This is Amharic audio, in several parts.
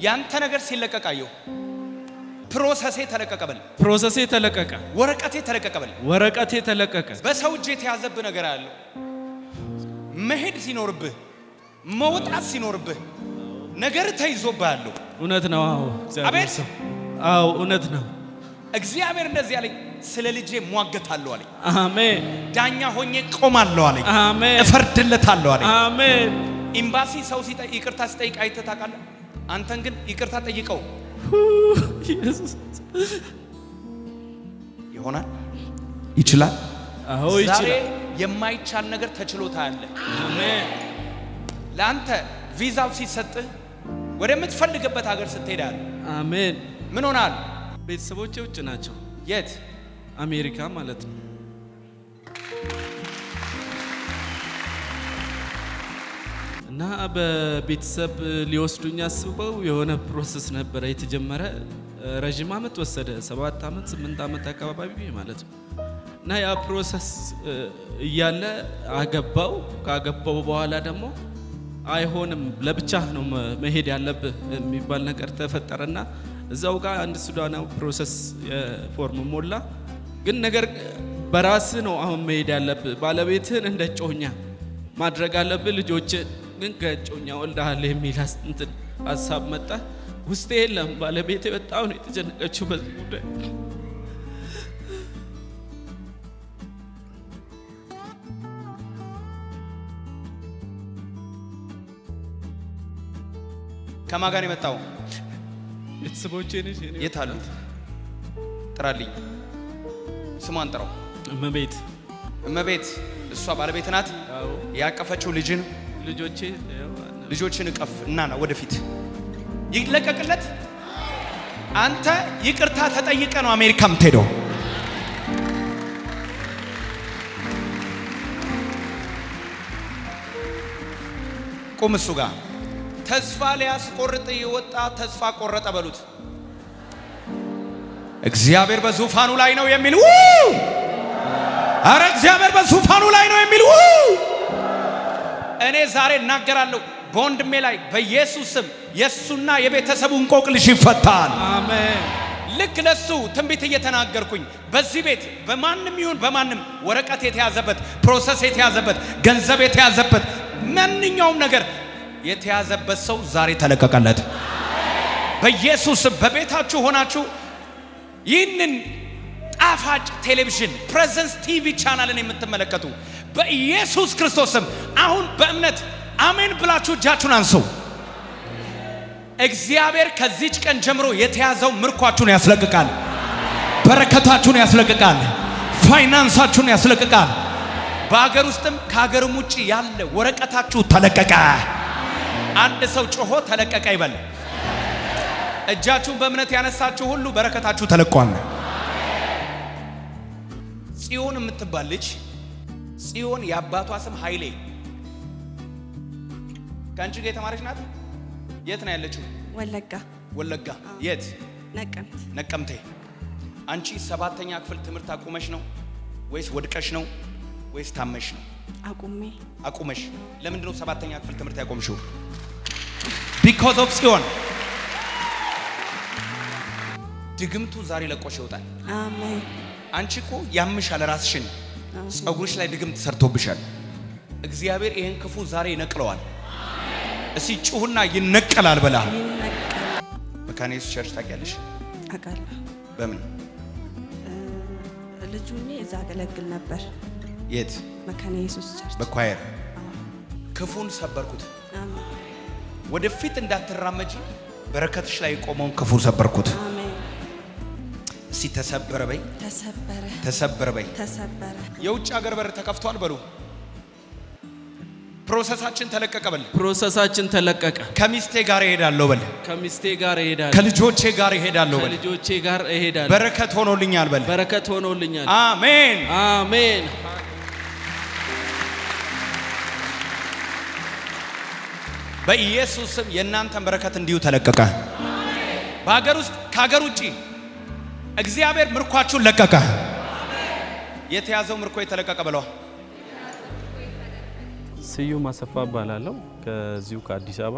ያንተ ነገር ሲለቀቅ አየሁ ፕሮሰሴ ተለቀቀ በል፣ ፕሮሰሴ ተለቀቀ፣ ወረቀቴ ተለቀቀ በል። ወረቀቴ ተለቀቀ። በሰው እጅ የተያዘብህ ነገር አለው። መሄድ ሲኖርብህ መውጣት ሲኖርብህ ነገር ተይዞብህ አለው። እውነት ነው። አዎ እግዚአብሔር አቤት! አዎ እውነት ነው። እግዚአብሔር እንደዚህ አለኝ፣ ስለ ልጄ ሟገታለሁ አለኝ። አሜን ዳኛ ሆኜ ቆማለሁ አለኝ። አሜን እፈርድለታለሁ አለኝ። አሜን። ኤምባሲ ሰው ይቅርታ ሲጠይቅ አይተህ ታውቃለህ? አንተን ግን ይቅርታ ጠይቀው ኢየሱስ ይሆናል ይችላል። አዎ ይችላል። የማይቻል ነገር ተችሎታ አለ። አሜን ለአንተ ቪዛው ሲሰጥህ ወደምትፈልግበት ሀገር ስትሄዳል አሜን። ምን ሆናል? ቤተሰቦቼ ውጭ ናቸው፣ የት አሜሪካ ማለት ነው። እና በቤተሰብ ሊወስዱኝ አስበው የሆነ process ነበረ የተጀመረ። ረዥም ዓመት ወሰደ፣ ሰባት ዓመት ስምንት ዓመት አካባቢ ማለት ነው። እና ያ process እያለ አገባሁ። ካገባሁ በኋላ ደግሞ አይሆንም ለብቻ ነው መሄድ ያለብህ የሚባል ነገር ተፈጠረና እዛው ጋር አንድ ሱዳናዊ process form ሞላ። ግን ነገር በራስህ ነው አሁን መሄድ ያለብህ። ባለቤትህን እንደ እጮኛ ማድረግ አለብህ። ልጆችን ግን ከጮኛ ወልደሃል የሚል እንትን ሀሳብ መጣ። ውስጤ የለም። ባለቤቴ በጣም ነው የተጨነቀችው በዚህ ጉዳይ። ከማን ጋር ነው የመጣው? ቤተሰቦቼ ነሽ የት አሉት? ጥራልኝ። ስሟን ጥራው። እመቤት እመቤት፣ እሷ ባለቤት ናት። ያቀፈችው ያው አነ- ልጆችን እቀፍ እና ና ወደፊት። ይለቀቅለት። አንተ ይቅርታ ተጠይቀ ነው አሜሪካ የምትሄደው። ቁም እሱ ጋር። ተስፋ ሊያስቆርጥ የወጣ ተስፋ ቆረጠ በሉት። እግዚአብሔር በዙፋኑ ላይ ነው የሚል። አረ እግዚአብሔር በዙፋኑ ላይ ነው የሚል እኔ ዛሬ እናገራለሁ በወንድሜ ላይ በኢየሱስ ስም የእሱና የቤተሰቡ እንቆቅልሽ ይፈታል። አሜን ልክ ለሱ ትንቢት እየተናገርኩኝ በዚህ ቤት በማንም ይሁን በማንም ወረቀት የተያዘበት process የተያዘበት ገንዘብ የተያዘበት ማንኛውም ነገር የተያዘበት ሰው ዛሬ ተለቀቀለት። በኢየሱስ በቤታችሁ ሆናችሁ ይህንን ጣፋጭ ቴሌቪዥን Presence TV channel ን የምትመለከቱ በኢየሱስ ክርስቶስ ስም አሁን በእምነት አሜን ብላችሁ እጃችሁን አንሱ። እግዚአብሔር ከዚች ቀን ጀምሮ የተያዘው ምርኳችሁን ያስለቅቃል። በረከታችሁን ያስለቅቃል። ፋይናንሳችሁን ያስለቅቃል። በሀገር ውስጥም ከሀገርም ውጭ ያለ ወረቀታችሁ ተለቀቀ። አንድ ሰው ጮሆ ተለቀቀ ይበል። እጃችሁን በእምነት ያነሳችሁ ሁሉ በረከታችሁ ተለቋል። ጽዮን የምትባል ልጅ ጽዮን የአባቷ ስም ኃይሌ ከአንቺ ጋር የተማረች ናት። የት ነው ያለችው? ወለጋ ወለጋ። የት? ነቀምት ነቀምቴ። አንቺ ሰባተኛ ክፍል ትምህርት አቁመሽ ነው ወይስ ወድቀሽ ነው ወይስ ታመሽ ነው? አቁሜ አቁመሽ። ለምንድን ነው ሰባተኛ ክፍል ትምህርት ያቆምሽው? because of ጽዮን። ድግምቱ ዛሬ ለቆሽ ይወጣል። አሜን አንቺ እኮ ያምሻል ራስሽን፣ ፀጉርሽ ላይ ድግምት ሰርቶብሻል። እግዚአብሔር ይህን ክፉ ዛሬ ይነቅለዋል። እስቲ ጩሁና ይነቀላል በላ። መካነ ኢየሱስ church ታውቂያለሽ? አውቃለሁ። በምን ልጁ እኔ እዛ አገለግል ነበር የት? መካነ ኢየሱስ church። በ choir ክፉን ሰበርኩት። ወደፊት እንዳትራመጂ በረከትሽ ላይ የቆመውን ክፉ ሰበርኩት። አሜን። እስቲ ተሰበረ በይ፣ ተሰበረ ተሰበረ በይ። ተሰበረ። የውጭ ሀገር በር ተከፍቷል በሉ። ፕሮሰሳችን ተለቀቀ በል። ፕሮሰሳችን ተለቀቀ። ከሚስቴ ጋር እሄዳለሁ በል። ከሚስቴ ጋር እሄዳለሁ፣ ከልጆቼ ጋር እሄዳለሁ በል። ከልጆቼ ጋር እሄዳለሁ። በረከት ሆኖልኛል በል። በረከት ሆኖልኛል። አሜን። አሜን በኢየሱስ ስም የእናንተን በረከት እንዲሁ ተለቀቀ። በሀገር ውስጥ ከሀገር ውጭ እግዚአብሔር ምርኳችሁን ለቀቀ። የተያዘው ምርኮ የተለቀቀ ብለዋ ስዩም አሰፋ እባላለሁ። ከዚሁ ከአዲስ አበባ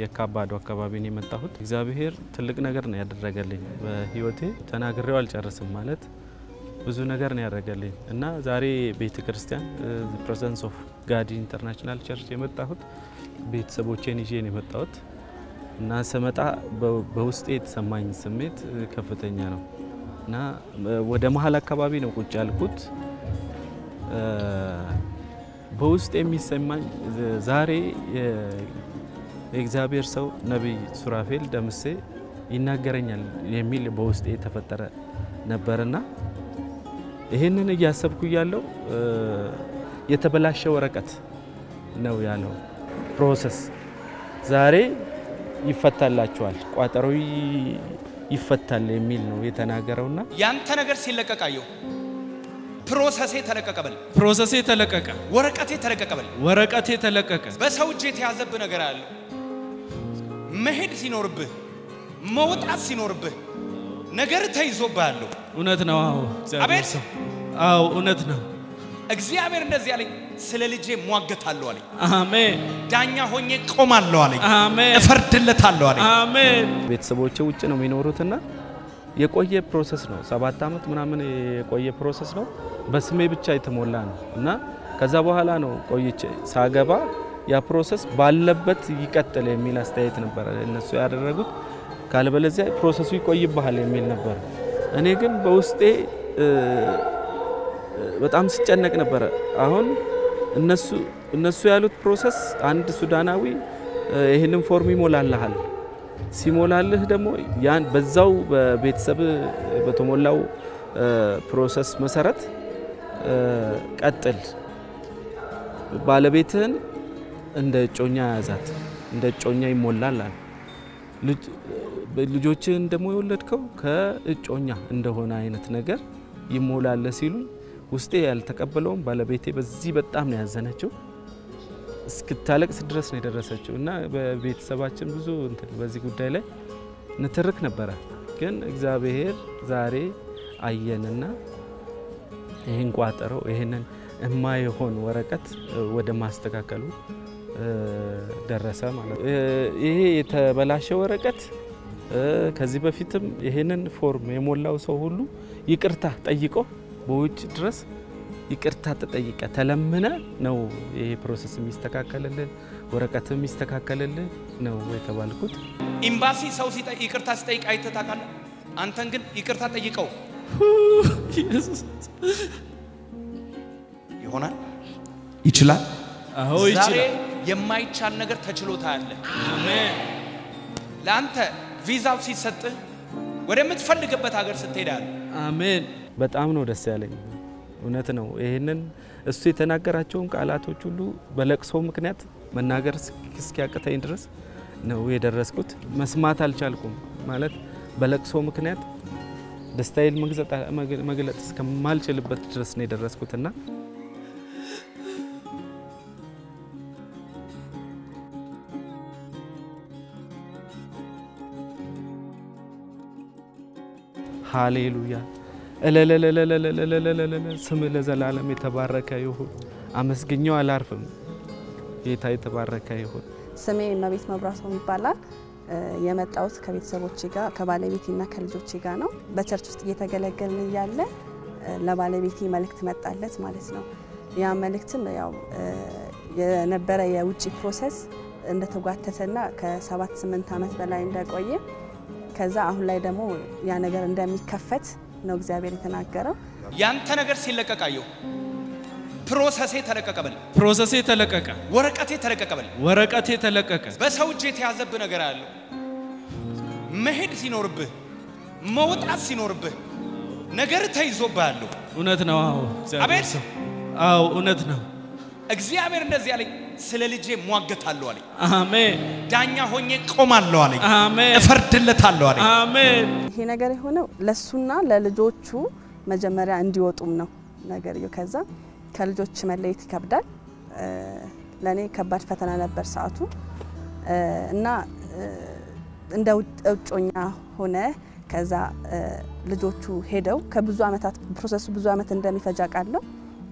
የካ አባዶ አካባቢ ነው የመጣሁት። እግዚአብሔር ትልቅ ነገር ነው ያደረገልኝ በህይወቴ ተናግሬው አልጨርስም ማለት ብዙ ነገር ነው ያደረገልኝ እና ዛሬ ቤተ ክርስቲያን Presence of God International Church የመጣሁት ቤተሰቦቼን ይዤ ነው የመጣሁት እና ስመጣ በውስጤ የተሰማኝ ስሜት ከፍተኛ ነው እና ወደ መሀል አካባቢ ነው ቁጭ ያልኩት። በውስጥ የሚሰማኝ ዛሬ የእግዚአብሔር ሰው ነቢይ ሱራፌል ደምሴ ይናገረኛል የሚል በውስጤ የተፈጠረ ነበርና ይህንን እያሰብኩ እያለሁ እ፣ የተበላሸ ወረቀት ነው ያለው። process ዛሬ ይፈታላቸዋል፣ ቋጠሮ ይፈታል የሚል ነው የተናገረውና ያንተ ነገር ሲለቀቅ አየሁ ፕሮሰሴ ተለቀቀ በል፣ ፕሮሰሴ ተለቀቀ፣ ወረቀቴ ተለቀቀ በል። ወረቀቴ ተለቀቀ። በሰው እጅ የተያዘብህ ነገር አለ። መሄድ ሲኖርብህ መውጣት ሲኖርብህ ነገር ተይዞብህ አለው። እውነት ነው። አዎ እግዚአብሔር አቤት! አዎ እውነት ነው። እግዚአብሔር እንደዚህ አለኝ፣ ስለ ልጄ ሟገታለሁ አለኝ፣ አሜን ዳኛ ሆኜ ቆማለሁ አለኝ፣ አሜን እፈርድለታለሁ አለኝ። አሜን። ቤተሰቦቼ ውጭ ነው የሚኖሩትና የቆየ process ነው። ሰባት ዓመት ምናምን የቆየ process ነው። በስሜ ብቻ የተሞላ ነው እና ከዛ በኋላ ነው ቆይቼ ሳገባ ያ process ባለበት ይቀጥል የሚል አስተያየት ነበረ እነሱ ያደረጉት። ካለበለዚያ ፕሮሰሱ ይቆይብሃል የሚል ነበር። እኔ ግን በውስጤ በጣም ሲጨነቅ ነበረ። አሁን እነሱ እነሱ ያሉት process አንድ ሱዳናዊ ይህንን form ይሞላልሃል ሲሞላልህ ደግሞ ያን በዛው በቤተሰብ በተሞላው process መሰረት ቀጥል። ባለቤትህን እንደ እጮኛ ያዛት፣ እንደ እጮኛ ይሞላል አለ። ልጆችህን ደግሞ የወለድከው ከእጮኛ እንደሆነ አይነት ነገር ይሞላል ሲሉኝ ውስጤ ያልተቀበለውም ባለቤቴ በዚህ በጣም ነው ያዘነችው። እስክታለቅስ ድረስ ነው የደረሰችው እና በቤተሰባችን ብዙ በዚህ ጉዳይ ላይ ንትርክ ነበረ። ግን እግዚአብሔር ዛሬ አየንና ይህን ቋጠሮ ይህንን የማይሆን ወረቀት ወደ ማስተካከሉ ደረሰ ማለት ነው። ይሄ የተበላሸ ወረቀት ከዚህ በፊትም ይህንን ፎርም የሞላው ሰው ሁሉ ይቅርታ ጠይቆ በውጭ ድረስ ይቅርታ ተጠይቀ ተለምነ ነው ይሄ process የሚስተካከልልን ወረቀት የሚስተካከልልን ነው የተባልኩት። ኤምባሲ ሰው ሲጠይቅ ይቅርታ ሲጠይቅ አይተህ ታውቃለህ? አንተን ግን ይቅርታ ጠይቀው ኢየሱስ ይሆናል ይችላል። አዎ ዛሬ ይችላል። የማይቻል ነገር ተችሎታል። አሜን ለአንተ ቪዛው ሲሰጥህ ወደምትፈልግበት ሀገር ስትሄዳል አሜን። በጣም ነው ደስ ያለኝ። እውነት ነው። ይህንን እሱ የተናገራቸውን ቃላቶች ሁሉ በለቅሶ ምክንያት መናገር እስኪያቅተኝ ድረስ ነው የደረስኩት። መስማት አልቻልኩም ማለት በለቅሶ ምክንያት ደስታዬን መግለጥ እስከማልችልበት ድረስ ነው የደረስኩትና ሃሌሉያ ስም ለዘላለም የተባረከ ይሁን። አመስግኘው አላርፍም። ጌታ የተባረከ ይሁን። ስሜ እመቤት መብራቶም ይባላል። የመጣሁት ከቤተሰቦቼ ጋር ከባለቤቴና ከልጆቼ ጋር ነው። በ church ውስጥ እየተገለገልን እያለ ለባለቤቴ መልእክት መጣለት ማለት ነው። ያ መልእክትም ያው የነበረ የውጭ process እንደተጓተተና ከሰባት ስምንት ዓመት በላይ እንደቆየ ከዛ አሁን ላይ ደግሞ ያ ነገር እንደሚከፈት ነው እግዚአብሔር የተናገረው። ያንተ ነገር ሲለቀቃየው process ኤ ተለቀቀ በል፣ process ኤ ተለቀቀ፣ ወረቀቴ ተለቀቀ በል። ወረቀቴ ተለቀቀ። በሰው እጅ የተያዘብህ ነገር አለ። መሄድ ሲኖርብህ መውጣት ሲኖርብህ ነገር ተይዞብህ አለው። እውነት ነው። አዎ እግዚአብሔር አቤት! ሰው። አዎ እውነት ነው። እግዚአብሔር እንደዚህ አለኝ፣ ስለ ልጄ ሟገታለሁ አለኝ፣ አሜን ዳኛ ሆኜ ቆማለሁ አለኝ፣ አሜን እፈርድለታለሁ አለኝ። አሜን። ይሄ ነገር የሆነው ለሱና ለልጆቹ መጀመሪያ እንዲወጡም ነው ነገርየው። ከዛ ከልጆች መለየት ይከብዳል። ለእኔ ከባድ ፈተና ነበር ሰዓቱ እና እንደ እጮኛ ሆነ ከዛ ልጆቹ ሄደው ከብዙ ዓመታት ፕሮሰሱ ብዙ ዓመት እንደሚፈጅ አውቃለሁ።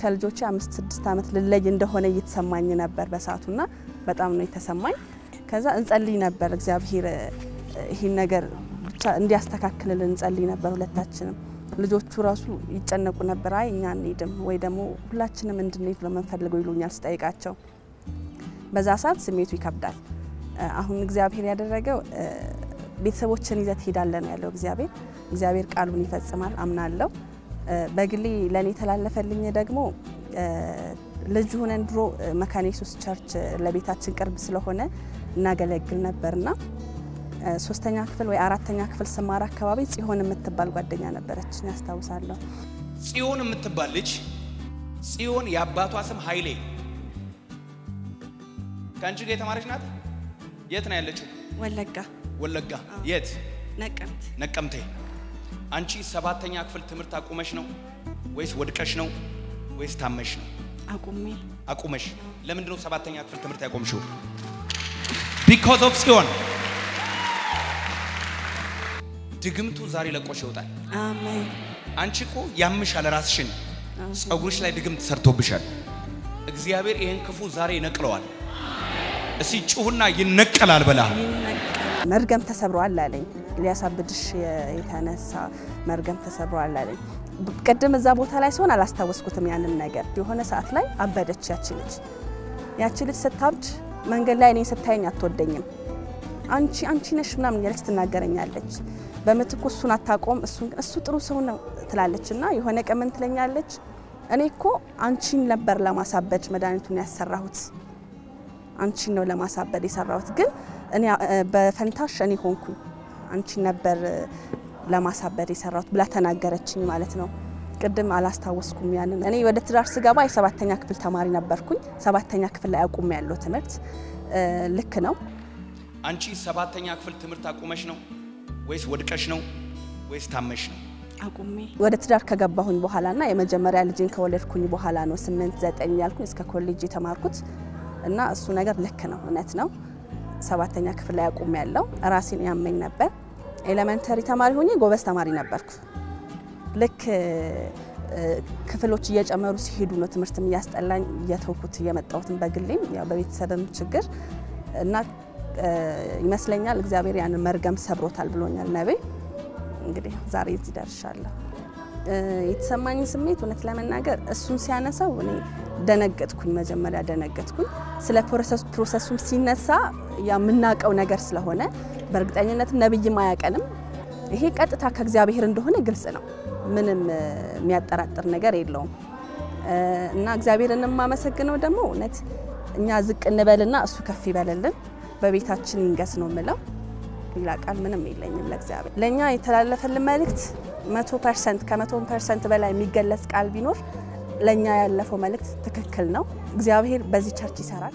ከልጆቼ አምስት ስድስት ዓመት ልለይ እንደሆነ እየተሰማኝ ነበር በሰዓቱና በጣም ነው የተሰማኝ። ከዛ እንጸልይ ነበር እግዚአብሔር ይህን ነገር ብቻ እንዲያስተካክልልን እንጸልይ ነበር ሁለታችንም። ልጆቹ ራሱ ይጨነቁ ነበር። አይ እኛ እንሄድም ወይ ደግሞ ሁላችንም እንድንሄድ ነው የምንፈልገው ይሉኛል ስጠይቃቸው። በዛ ሰዓት ስሜቱ ይከብዳል። አሁን እግዚአብሔር ያደረገው ቤተሰቦችን ይዘት ሄዳለ ነው ያለው እግዚአብሔር። እግዚአብሔር ቃሉን ይፈጽማል አምናለሁ። በግሌ ለእኔ የተላለፈልኝ ደግሞ ልጅ ሆነን ድሮ መካነ ኢየሱስ church ለቤታችን ቅርብ ስለሆነ እናገለግል ነበርና ሶስተኛ ክፍል ወይ አራተኛ ክፍል ስማር አካባቢ ጽዮን የምትባል ጓደኛ ነበረች ያስታውሳለሁ። ጽዮን የምትባል ልጅ ጽዮን የአባቷ ስም ኃይሌ ከአንቺ ጋር የተማረች ናት። የት ነው ያለችው? ወለጋ ወለጋ። የት? ነቀምት። ነቀምቴ። አንቺ ሰባተኛ ክፍል ትምህርት አቁመሽ ነው ወይስ ወድቀሽ ነው ወይስ ታመሽ ነው? አቁሜ አቁመሽ። ለምንድን ነው ሰባተኛ ክፍል ትምህርት ያቆምሽው? because of ጽዮን። ድግምቱ ዛሬ ለቆሽ ይወጣል። አሜን። አንቺ እኮ ያምሻል ራስሽን፣ ጸጉርሽ ላይ ድግምት ሰርቶብሻል። እግዚአብሔር ይህን ክፉ ዛሬ ይነቅለዋል። እስቲ ጩሁና ይነቀላል በላ መርገም ተሰብሯል አለኝ። ሊያሳብድሽ የተነሳ መርገም ተሰብሯል አለኝ። ቅድም እዛ ቦታ ላይ ሲሆን አላስታወስኩትም ያንን ነገር። የሆነ ሰዓት ላይ አበደች ያቺ ልጅ። ያቺ ልጅ ስታብድ መንገድ ላይ እኔ ስታየኝ አትወደኝም። አንቺ አንቺ ነሽ ምናምን እያለች ትናገረኛለች። በምትኩ እሱን አታቆም፣ እሱ ጥሩ ሰው ነው ትላለች። እና የሆነ ቀን ምን ትለኛለች፣ እኔ እኮ አንቺን ነበር ለማሳበድ መድኃኒቱን ያሰራሁት አንቺን ነው ለማሳበድ የሰራሁት፣ ግን በፈንታሽ እኔ ሆንኩኝ አንቺን ነበር ለማሳበድ የሰራሁት ብላ ተናገረችኝ ማለት ነው። ቅድም አላስታወስኩም ያንን። እኔ ወደ ትዳር ስገባ የሰባተኛ ክፍል ተማሪ ነበርኩኝ። ሰባተኛ ክፍል ላይ አቁሜ ያለው ትምህርት ልክ ነው። አንቺ ሰባተኛ ክፍል ትምህርት አቁመሽ ነው ወይስ ወድቀሽ ነው ወይስ ታመሽ ነው? አቁሜ ወደ ትዳር ከገባሁኝ በኋላ ና የመጀመሪያ ልጅን ከወለድኩኝ በኋላ ነው ስምንት ዘጠኝ ያልኩኝ እስከ ኮሌጅ የተማርኩት እና እሱ ነገር ልክ ነው፣ እውነት ነው። ሰባተኛ ክፍል ላይ አቁሜ ያለው ራሴን ያመኝ ነበር። elementary ተማሪ ሆኜ ጎበዝ ተማሪ ነበርኩ። ልክ ክፍሎች እየጨመሩ ሲሄዱ ነው ትምህርትም እያስጠላኝ እየተውኩት እየመጣሁትን በግሌም ያው በቤተሰብም ችግር እና ይመስለኛል እግዚአብሔር ያንን መርገም ሰብሮታል ብሎኛል ነቤ። እንግዲህ ዛሬ እዚህ ደርሻለሁ። የተሰማኝ ስሜት እውነት ለመናገር እሱን ሲያነሳው እኔ ደነገጥኩኝ። መጀመሪያ ደነገጥኩኝ። ስለ ፕሮሰሱም ሲነሳ የምናውቀው ነገር ስለሆነ በእርግጠኝነትም ነብይም አያቀንም። ይሄ ቀጥታ ከእግዚአብሔር እንደሆነ ግልጽ ነው። ምንም የሚያጠራጥር ነገር የለውም እና እግዚአብሔርን የማመሰግነው ደግሞ እውነት እኛ ዝቅ እንበልና እሱ ከፍ ይበልልን፣ በቤታችን ይንገስ ነው የምለው። ሌላ ቃል ምንም የለኝም ለእግዚአብሔር። ለእኛ የተላለፈልን መልእክት መቶ percent ከመቶ percent በላይ የሚገለጽ ቃል ቢኖር ለእኛ ያለፈው መልእክት ትክክል ነው። እግዚአብሔር በዚህ church ይሰራል።